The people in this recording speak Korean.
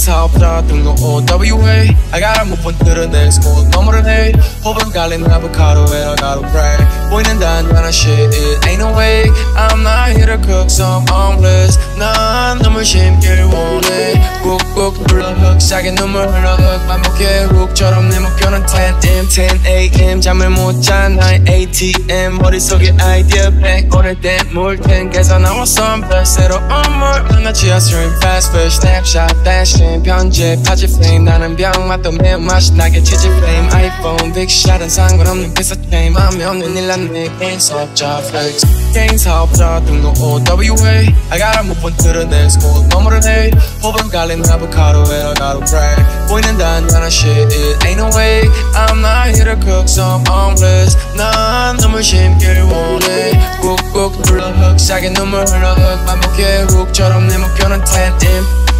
사업자 등록 OWA I got a move 들은 내 스몰 너머를 해 호흡 갈린 아보카도에 I got a brag 보이는 단단한 shit it ain't no way I'm not here to cook some omelets 난 눈물 심길 원해 꾹 꾹 눌러 흑사게 눈물 흘러 흑 반복해 훅처럼 내 목표는 10am 10am 잠을 못자 나의 ATM 머릿속에 아이디어 100 오래된 물탱에서 나왔어 새로운 물 만나 지하철 fast food. Snapshot dashing 편집하지 flame 나는 병맛도 매운맛이 나게 치즈 flame iPhone big shot은 상관없는 비싸 게임 맘에 없는 일난 내 게임 사업자 flex 게임 사업자 등록 OWA I got a move 들은 내 스몰 너머를 해 호흡 갈린 아보카도에 I got a brag 보이는 단단한 shit it ain't no way. I'm not here to cook some omelets. 난 눈물 심길 원해 꾹꾹 눌러 흑사게 눈물 흘러 흑 반복해 훅처럼 내 목표는 10M